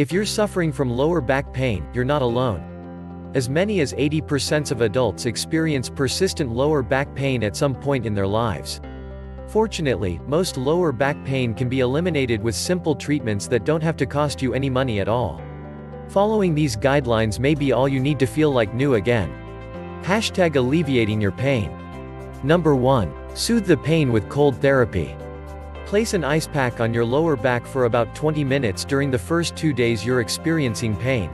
If you're suffering from lower back pain, you're not alone. As many as 80% of adults experience persistent lower back pain at some point in their lives. Fortunately, most lower back pain can be eliminated with simple treatments that don't have to cost you any money at all. Following these guidelines may be all you need to feel like new again. Hashtag alleviating your pain. Number 1. Soothe the pain with cold therapy. Place an ice pack on your lower back for about 20 minutes during the first two days you're experiencing pain.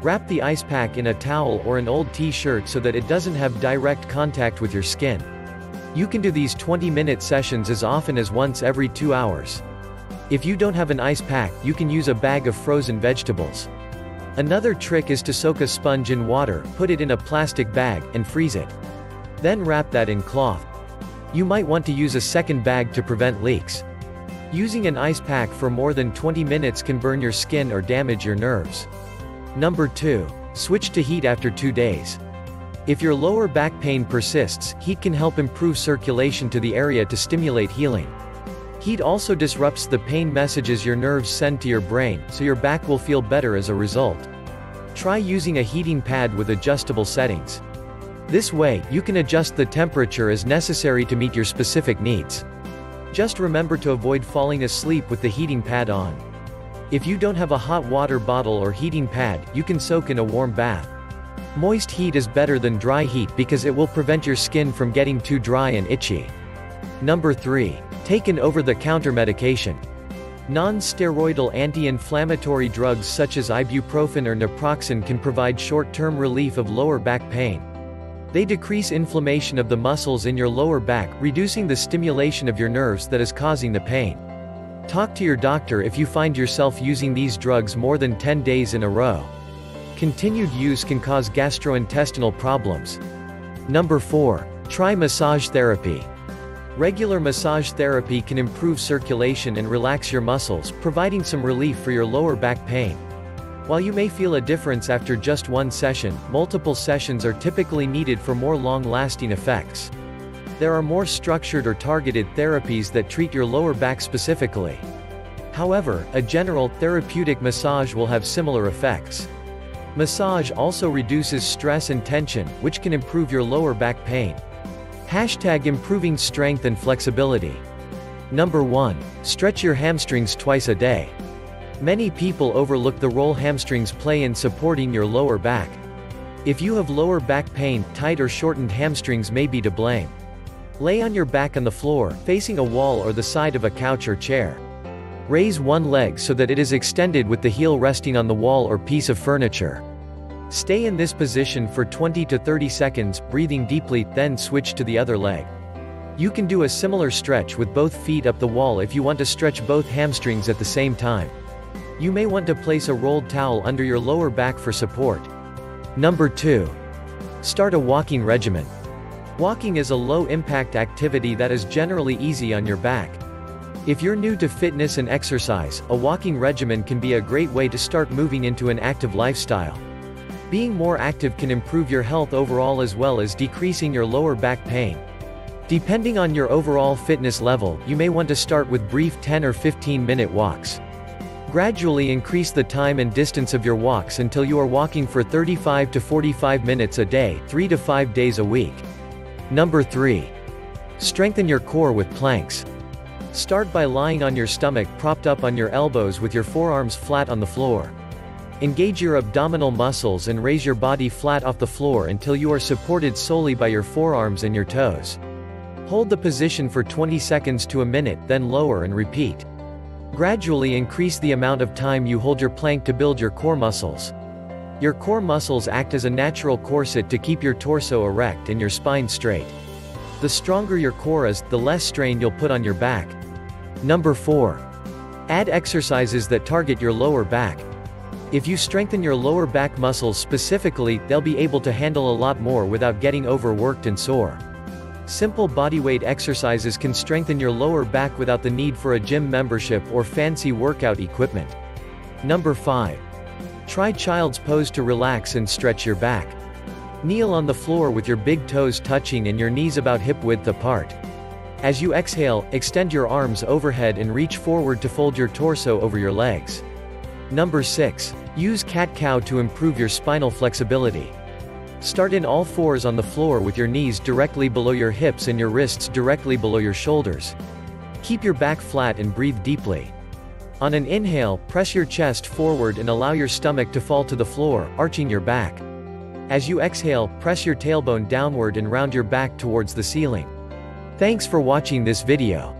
Wrap the ice pack in a towel or an old t-shirt so that it doesn't have direct contact with your skin. You can do these 20-minute sessions as often as once every two hours. If you don't have an ice pack, you can use a bag of frozen vegetables. Another trick is to soak a sponge in water, put it in a plastic bag, and freeze it. Then wrap that in cloth. You might want to use a second bag to prevent leaks. Using an ice pack for more than 20 minutes can burn your skin or damage your nerves. Number 2. Switch to heat after 2 days. If your lower back pain persists, heat can help improve circulation to the area to stimulate healing. Heat also disrupts the pain messages your nerves send to your brain, so your back will feel better as a result. Try using a heating pad with adjustable settings. This way, you can adjust the temperature as necessary to meet your specific needs. Just remember to avoid falling asleep with the heating pad on. If you don't have a hot water bottle or heating pad, you can soak in a warm bath. Moist heat is better than dry heat because it will prevent your skin from getting too dry and itchy. Number 3. Take an over-the-counter medication. Non-steroidal anti-inflammatory drugs such as ibuprofen or naproxen can provide short-term relief of lower back pain. They decrease inflammation of the muscles in your lower back, reducing the stimulation of your nerves that is causing the pain. Talk to your doctor if you find yourself using these drugs more than 10 days in a row. Continued use can cause gastrointestinal problems. Number 4. Try massage therapy. Regular massage therapy can improve circulation and relax your muscles, providing some relief for your lower back pain. While you may feel a difference after just one session, multiple sessions are typically needed for more long-lasting effects. There are more structured or targeted therapies that treat your lower back specifically. However, a general, therapeutic massage will have similar effects. Massage also reduces stress and tension, which can improve your lower back pain. Hashtag improving strength and flexibility. Number 1. Stretch your hamstrings twice a day. Many people overlook the role hamstrings play in supporting your lower back. If you have lower back pain, tight or shortened hamstrings may be to blame. Lay on your back on the floor, facing a wall or the side of a couch or chair. Raise one leg so that it is extended with the heel resting on the wall or piece of furniture. Stay in this position for 20 to 30 seconds, breathing deeply, then switch to the other leg. You can do a similar stretch with both feet up the wall if you want to stretch both hamstrings at the same time. You may want to place a rolled towel under your lower back for support. Number 2. Start a walking regimen. Walking is a low-impact activity that is generally easy on your back. If you're new to fitness and exercise, a walking regimen can be a great way to start moving into an active lifestyle. Being more active can improve your health overall as well as decreasing your lower back pain. Depending on your overall fitness level, you may want to start with brief 10 or 15 minute walks. Gradually increase the time and distance of your walks until you are walking for 35 to 45 minutes a day, 3 to 5 days a week. Number 3. Strengthen your core with planks. Start by lying on your stomach propped up on your elbows with your forearms flat on the floor. Engage your abdominal muscles and raise your body flat off the floor until you are supported solely by your forearms and your toes. Hold the position for 20 seconds to a minute, then lower and repeat. Gradually increase the amount of time you hold your plank to build your core muscles. Your core muscles act as a natural corset to keep your torso erect and your spine straight. The stronger your core is, the less strain you'll put on your back. Number 4. Add exercises that target your lower back. If you strengthen your lower back muscles specifically, they'll be able to handle a lot more without getting overworked and sore. Simple bodyweight exercises can strengthen your lower back without the need for a gym membership or fancy workout equipment. Number 5. Try child's pose to relax and stretch your back. Kneel on the floor with your big toes touching and your knees about hip width apart. As you exhale, extend your arms overhead and reach forward to fold your torso over your legs. Number 6. Use cat-cow to improve your spinal flexibility. Start in all fours on the floor with your knees directly below your hips and your wrists directly below your shoulders. Keep your back flat and breathe deeply. On an inhale, press your chest forward and allow your stomach to fall to the floor, arching your back. As you exhale, press your tailbone downward and round your back towards the ceiling. Thanks for watching this video.